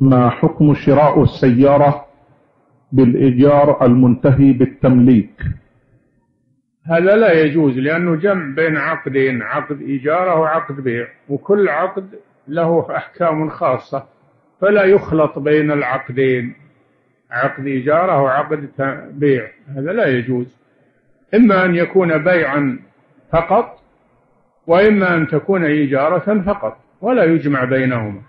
ما حكم شراء السيارة بالإيجار المنتهي بالتمليك؟ هذا لا يجوز لأنه جمع بين عقدين عقد إيجارة وعقد بيع وكل عقد له أحكام خاصة فلا يخلط بين العقدين عقد إيجارة وعقد بيع هذا لا يجوز. إما أن يكون بيعا فقط وإما أن تكون إيجارة فقط ولا يجمع بينهما.